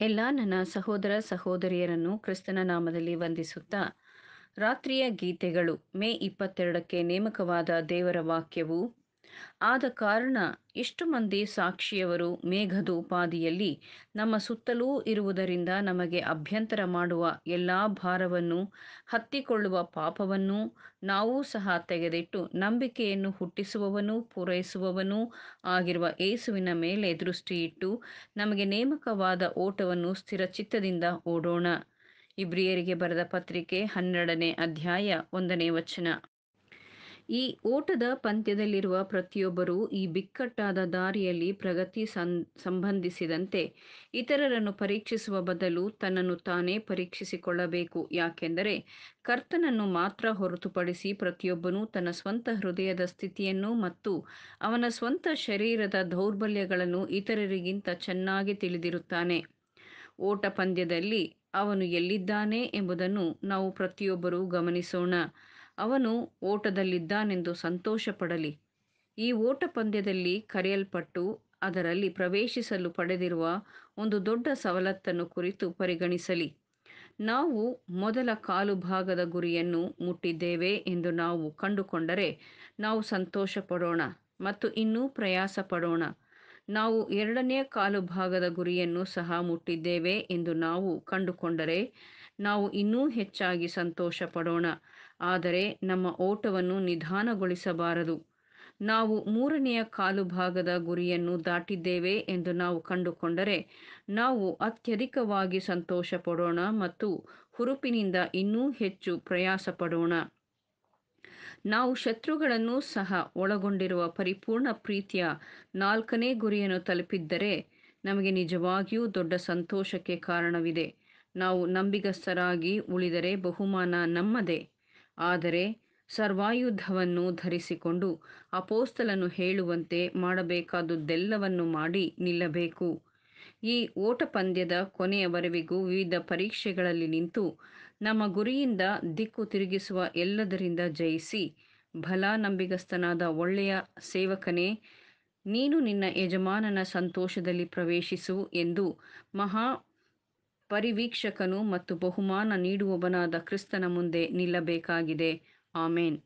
ಎಲ್ಲ ನನ್ನ ಸಹೋದರ ಸಹೋದರಿಯರನ್ನು ಕ್ರಿಸ್ತನ ನಾಮದಲ್ಲಿ ವಂದಿಸುತ್ತಾ ರಾತ್ರಿಯ ಗೀತೆಗಳು ಮೇ ಇಪ್ಪತ್ತೆರಡಕ್ಕೆ ನೇಮಕವಾದ ದೇವರ ವಾಕ್ಯವು ಆದ ಕಾರಣ ಎಷ್ಟು ಮಂದಿ ಸಾಕ್ಷಿಯವರು ಮೇಘದೋಪಾದಿಯಲ್ಲಿ ನಮ್ಮ ಸುತ್ತಲೂ ಇರುವುದರಿಂದ ನಮಗೆ ಅಭ್ಯಂತರ ಮಾಡುವ ಎಲ್ಲ ಭಾರವನ್ನು, ಹತ್ತಿಕೊಳ್ಳುವ ಪಾಪವನ್ನೂ ನಾವೂ ಸಹ ತೆಗೆದಿಟ್ಟು ನಂಬಿಕೆಯನ್ನು ಹುಟ್ಟಿಸುವವನು, ಪೂರೈಸುವವನು ಆಗಿರುವ ಏಸುವಿನ ಮೇಲೆ ದೃಷ್ಟಿಯಿಟ್ಟು ನಮಗೆ ನೇಮಕವಾದ ಓಟವನ್ನು ಸ್ಥಿರಚಿತ್ತದಿಂದ ಓಡೋಣ. ಇಬ್ರಿಯರಿಗೆ ಬರೆದ ಪತ್ರಿಕೆ ಹನ್ನೆರಡನೇ ಅಧ್ಯಾಯ ಒಂದನೇ ವಚನ. ಈ ಓಟದ ಪಂದ್ಯದಲ್ಲಿರುವ ಪ್ರತಿಯೊಬ್ಬರೂ ಈ ಬಿಕ್ಕಟ್ಟಾದ ದಾರಿಯಲ್ಲಿ ಪ್ರಗತಿ ಸಂಬಂಧಿಸಿದಂತೆ ಇತರರನ್ನು ಪರೀಕ್ಷಿಸುವ ಬದಲು ತನ್ನನ್ನು ತಾನೇ ಪರೀಕ್ಷಿಸಿಕೊಳ್ಳಬೇಕು. ಯಾಕೆಂದರೆ ಕರ್ತನನ್ನು ಮಾತ್ರ ಹೊರತುಪಡಿಸಿ ಪ್ರತಿಯೊಬ್ಬನೂ ತನ್ನ ಸ್ವಂತ ಹೃದಯದ ಸ್ಥಿತಿಯನ್ನು ಮತ್ತು ಅವನ ಸ್ವಂತ ಶರೀರದ ದೌರ್ಬಲ್ಯಗಳನ್ನು ಇತರರಿಗಿಂತ ಚೆನ್ನಾಗಿ ತಿಳಿದಿರುತ್ತಾನೆ. ಓಟ ಪಂದ್ಯದಲ್ಲಿ ಅವನು ಎಲ್ಲಿದ್ದಾನೆ ಎಂಬುದನ್ನು ನಾವು ಪ್ರತಿಯೊಬ್ಬರೂ ಗಮನಿಸೋಣ. ಅವನು ಓಟದಲ್ಲಿದ್ದಾನೆಂದು ಸಂತೋಷಪಡಲಿ. ಈ ಓಟ ಪಂದ್ಯದಲ್ಲಿ ಕರೆಯಲ್ಪಟ್ಟು ಅದರಲ್ಲಿ ಪ್ರವೇಶಿಸಲು ಪಡೆದಿರುವ ಒಂದು ದೊಡ್ಡ ಸವಲತ್ತನ್ನು ಕುರಿತು ಪರಿಗಣಿಸಲಿ. ನಾವು ಮೊದಲ ಕಾಲು ಭಾಗದ ಗುರಿಯನ್ನು ಮುಟ್ಟಿದ್ದೇವೆ ಎಂದು ನಾವು ಕಂಡುಕೊಂಡರೆ ನಾವು ಸಂತೋಷ ಪಡೋಣ ಮತ್ತು ಇನ್ನೂ ಪ್ರಯಾಸ ಪಡೋಣ ನಾವು ಎರಡನೇ ಕಾಲು ಭಾಗದ ಗುರಿಯನ್ನು ಸಹ ಮುಟ್ಟಿದ್ದೇವೆ ಎಂದು ನಾವು ಕಂಡುಕೊಂಡರೆ ನಾವು ಇನ್ನೂ ಹೆಚ್ಚಾಗಿ ಸಂತೋಷ ಪಡೋಣ ಆದರೆ ನಮ್ಮ ಓಟವನ್ನು ನಿಧಾನಗೊಳಿಸಬಾರದು. ನಾವು ಮೂರನೆಯ ಕಾಲು ಭಾಗದ ಗುರಿಯನ್ನು ದಾಟಿದ್ದೇವೆ ಎಂದು ನಾವು ಕಂಡುಕೊಂಡರೆ, ನಾವು ಅತ್ಯಧಿಕವಾಗಿ ಸಂತೋಷ ಪಡೋಣ ಮತ್ತು ಹುರುಪಿನಿಂದ ಇನ್ನೂ ಹೆಚ್ಚು ಪ್ರಯಾಸ ಪಡೋಣ ನಾವು ಶತ್ರುಗಳನ್ನು ಸಹ ಒಳಗೊಂಡಿರುವ ಪರಿಪೂರ್ಣ ಪ್ರೀತಿಯ ನಾಲ್ಕನೇ ಗುರಿಯನ್ನು ತಲುಪಿದ್ದರೆ, ನಮಗೆ ನಿಜವಾಗಿಯೂ ದೊಡ್ಡ ಸಂತೋಷಕ್ಕೆ ಕಾರಣವಿದೆ. ನಾವು ನಂಬಿಗಸ್ತರಾಗಿ ಉಳಿದರೆ ಬಹುಮಾನ ನಮ್ಮದೇ. ಆದರೆ ಸರ್ವಾಯುಧವನ್ನು ಧರಿಸಿಕೊಂಡು ಅಪೋಸ್ತಲನು ಹೇಳುವಂತೆ ಮಾಡಬೇಕಾದುದೆಲ್ಲವನ್ನು ಮಾಡಿ ನಿಲ್ಲಬೇಕು. ಈ ಓಟ ಪಂದ್ಯದ ಕೊನೆಯವರೆವಿಗೂ ವಿವಿಧ ಪರೀಕ್ಷೆಗಳಲ್ಲಿ ನಿಂತು ನಮ್ಮ ಗುರಿಯಿಂದ ದಿಕ್ಕು ತಿರುಗಿಸುವ ಎಲ್ಲದರಿಂದ ಜಯಿಸಿ ಬಲ ನಂಬಿಗಸ್ತನಾದ ಒಳ್ಳೆಯ ಸೇವಕನೇ, ನೀನು ನಿನ್ನ ಯಜಮಾನನ ಸಂತೋಷದಲ್ಲಿ ಪ್ರವೇಶಿಸು ಎಂದು ಮಹಾ ಪರಿವೀಕ್ಷಕನು ಮತ್ತು ಬಹುಮಾನ ನೀಡುವವನಾದ ಕ್ರಿಸ್ತನ ಮುಂದೆ ನಿಲ್ಲಬೇಕಾಗಿದೆ. ಆಮೇನ್.